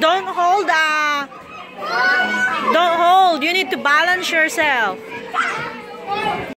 Don't hold ah. Don't hold. You need to balance yourself.